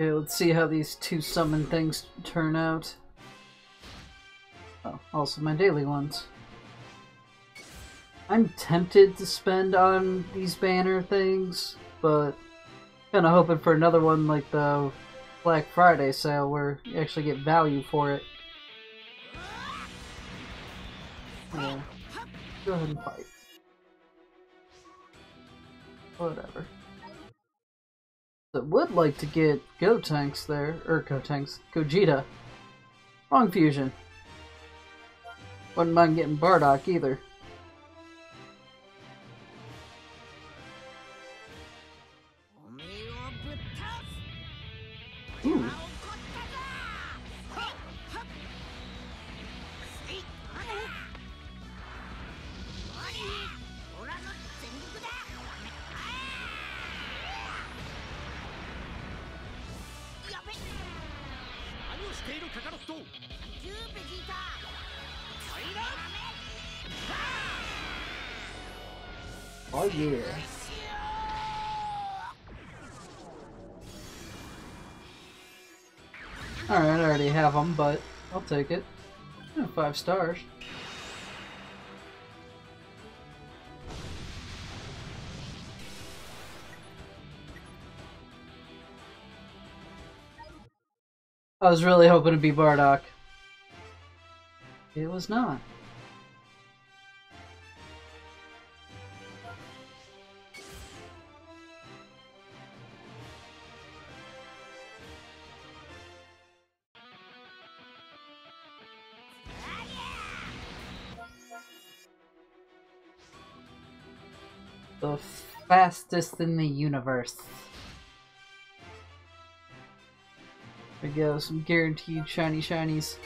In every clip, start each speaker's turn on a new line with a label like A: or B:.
A: Okay, let's see how these two summon things turn out. Oh, also my daily ones. I'm tempted to spend on these banner things, but kind of hoping for another one like the Black Friday sale where you actually get value for it. Yeah. Go ahead and fight. Whatever. I would like to get Gotenks there, or Gotenks, Gogeta. Wrong fusion. Wouldn't mind getting Bardock either. Ooh. Oh yeah. Alright, I already have them, but I'll take it. Five stars. I was really hoping to be Bardock. It was not. The fastest in the universe. We go, some guaranteed shiny shinies.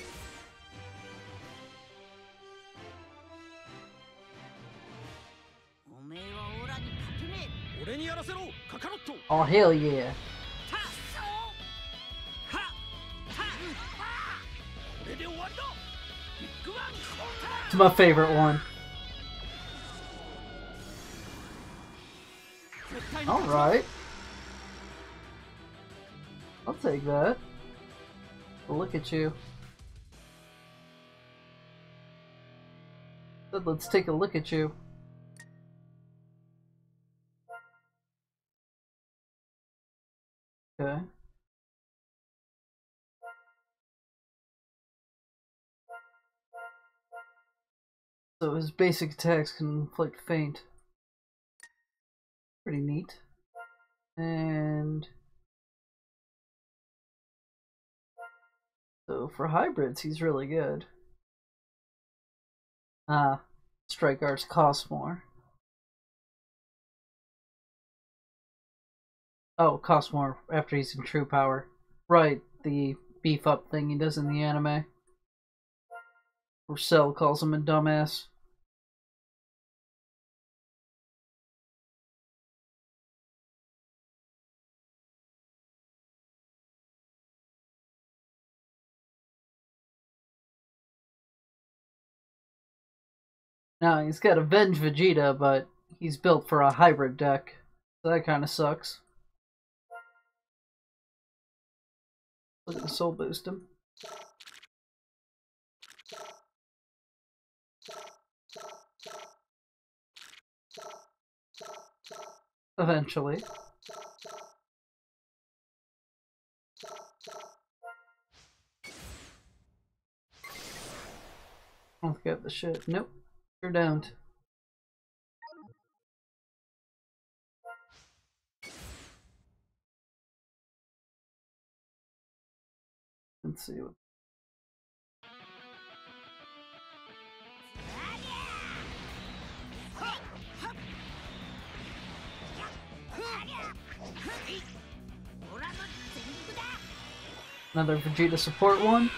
A: Oh, oh hell yeah. It's my favorite one. Alright. I'll take that. Look at you. Said, Let's take a look at you. Okay. So his basic attacks can inflict faint. Pretty neat. And so for hybrids, he's really good. Ah, strike arts cost more. Oh, cost more after he's in true power. Right, the beef up thing he does in the anime. Or Cell calls him a dumbass. Now he's got Avenge Vegeta, but he's built for a hybrid deck. So that kind of sucks. Look at the soul boost him. Eventually. Don't get the shit. Nope. Sure don't. Let's see what. Another Vegeta support one.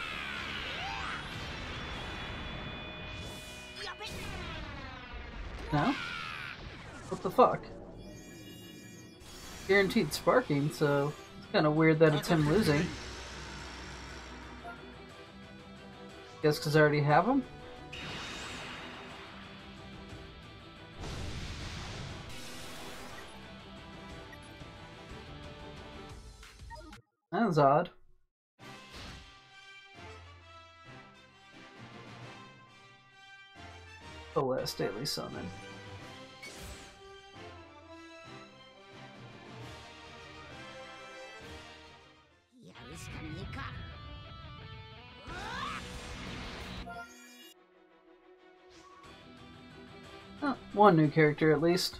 A: No? What the fuck? Guaranteed sparking, so it's kind of weird that it's him losing. Guess because I already have him? That was odd. The last daily summon. Oh, one new character at least.